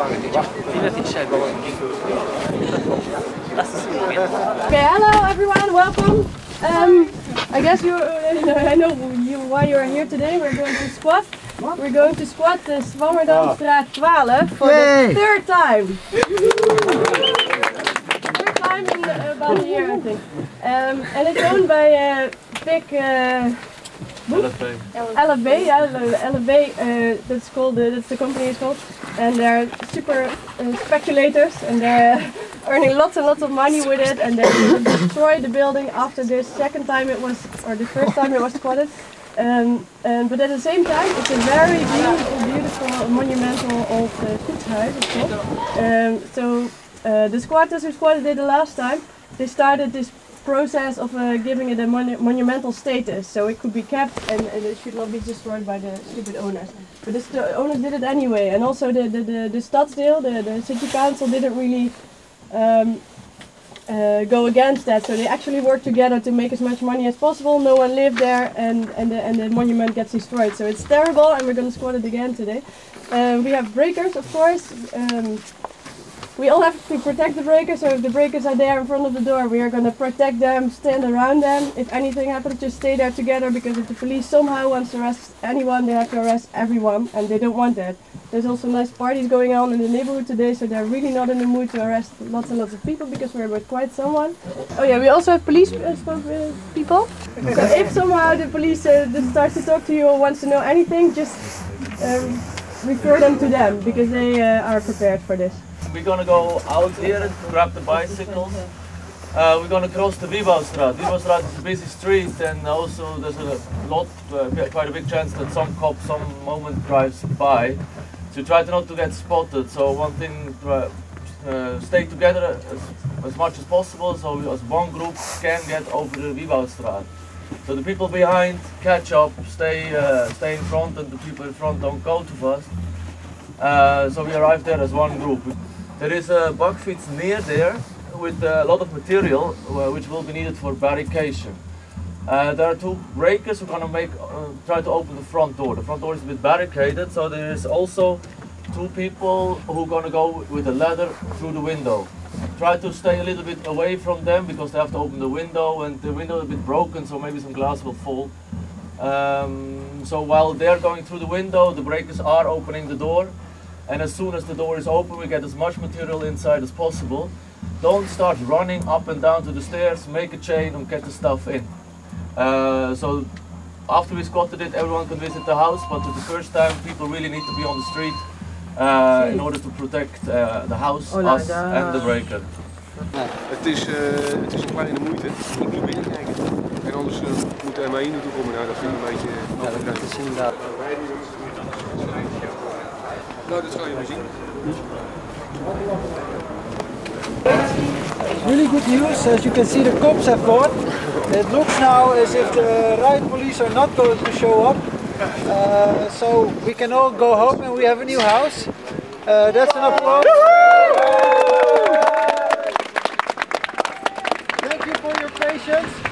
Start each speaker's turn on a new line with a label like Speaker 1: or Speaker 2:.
Speaker 1: Okay, hello everyone, welcome. Um, I guess you, I know you, why you are here today. We're going to squat. We're going to squat the Swammerdamstraat 12 for the third time. third time in uh, about a year, I think. Um, and it's owned by a big uh, LFB, yeah, LFB, uh, that's called, uh, that's the company is called, and they're super uh, speculators, and they're earning lots and lots of money with it, and they destroyed the building after the second time it was, or the first time it was squatted. Um, and, but at the same time, it's a very beautiful, beautiful, monumental old uh. Um, so uh, the squatters who squatted it the last time, they started this process of uh, giving it a monu monumental status, so it could be kept and, and, it should not be destroyed by the stupid owners. But the, the owners did it anyway, and also the the the, the Stadsdeel, the, the city council, didn't really um, uh, go against that. So they actually worked together to make as much money as possible. No one lived there, and and the, and the monument gets destroyed. So it's terrible, and we're going to squat it again today. Uh, we have breakers, of course. Um, we all have to protect the breakers, so if the breakers are there in front of the door, we are going to protect them, stand around them. If anything happens, just stay there together because if the police somehow wants to arrest anyone, they have to arrest everyone, and they don't want that. There's also nice parties going on in the neighborhood today, so they're really not in the mood to arrest lots and lots of people because we're with quite someone. Oh yeah, we also have police uh, uh, people. So if somehow the police uh, starts to talk to you or wants to know anything, just um, refer them to them because they uh, are prepared for this
Speaker 2: we're gonna go out here grab the bicycles. Uh, we're gonna cross the Wibautstraat. Wibautstraat is a busy street and also there's a lot, uh, quite a big chance that some cop some moment drives by. So try to not to get spotted. So one thing, uh, stay together as, as, much as possible so as one group can get over the Wibautstraat. So the people behind catch up, stay, uh, stay in front and the people in front don't go too fast. Uh, so we arrive there as one group. There is a bakfiets near there with a lot of material uh, which will be needed for barricading. Uh, there are two breakers who are going to make, uh, try to open the front door. The front door is a bit barricaded, so there is also two people who are going to go with a ladder through the window. Try to stay a little bit away from them because they have to open the window and the window is a bit broken, so maybe some glass will fall. Um, so while they're going through the window, the breakers are opening the door and as soon as the door is open we get as much material inside as possible. Don't start running up and down to the stairs, make a chain and get the stuff in. Uh, so after we squatted it everyone can visit the house but for the first time people really need to be on the street uh, in order to protect uh, the house, oh, us and the breaker.
Speaker 3: Het is, uh, het is een kleine moeite. Ik moet binnenkijken. En anders uh, moet de MA naartoe komen. Nou, dat vind ik een beetje... Ja, dat is inderdaad. Nou, dat zal je maar zien.
Speaker 4: Really good news, as you can see the cops have gone. It looks now as if the riot police are not going to show up. Uh, so we can all go home and we have a new house. Uh, that's an applause. Thank you for your patience.